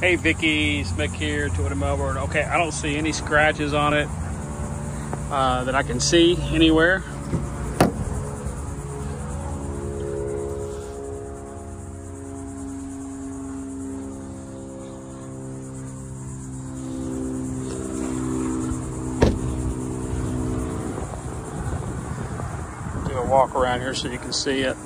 Hey Vicki, Smith here, Toyota Melbourne. Okay, I don't see any scratches on it uh, that I can see anywhere. Do a walk around here so you can see it.